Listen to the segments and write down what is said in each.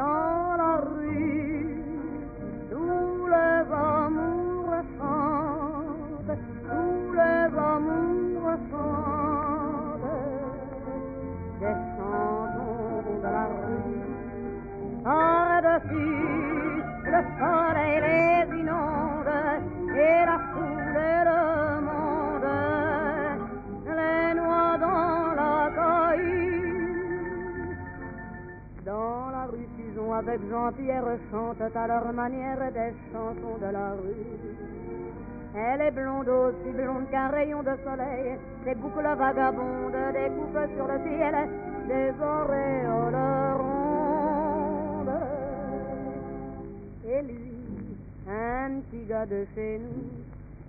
dans la rue, tous les amours chantent, tous les amours chantent des chansons de la rue. Par-dessus, avec Jean-Pierre chantent à leur manière des chansons de la rue. Elle est blonde aussi blonde qu'un rayon de soleil, des boucles vagabondes, des coupes sur le ciel, des auréoles rondes. Et lui, un petit gars de chez nous,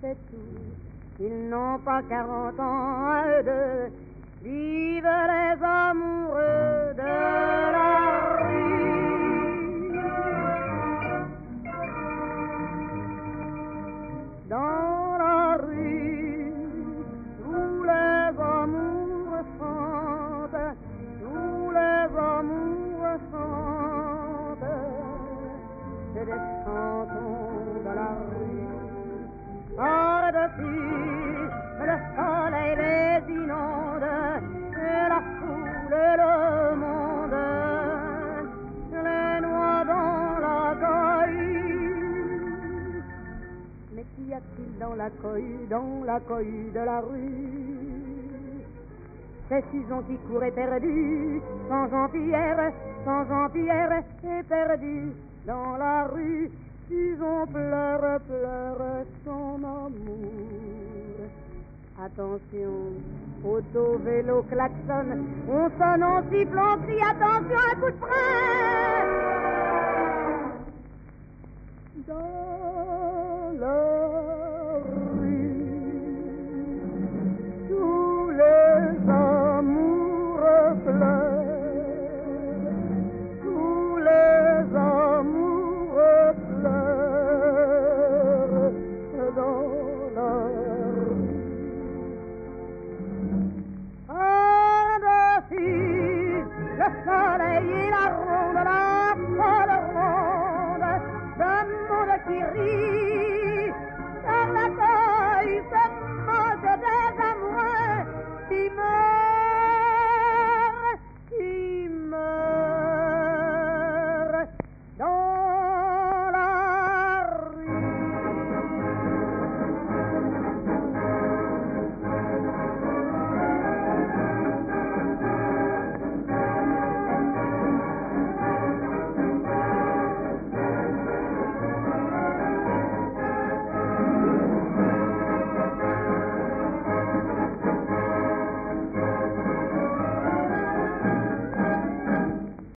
c'est tout. Ils n'ont pas quarante ans à eux deux. Vive les amoureux des chansons de la rue. Par-dessus, le soleil les inonde, et la foule et le monde, les noix dans la caillou. Mais qu'y a-t-il dans la cohue, dans la cohue de la rue? C'est Susan qui court éperdue, sans Jean-Pierre, sans Jean-Pierre éperdu dans la rue. Susan pleure, pleure son amour. Attention, auto, vélo, klaxon, on sonne, on siffle, on crie, attention, un coup de frein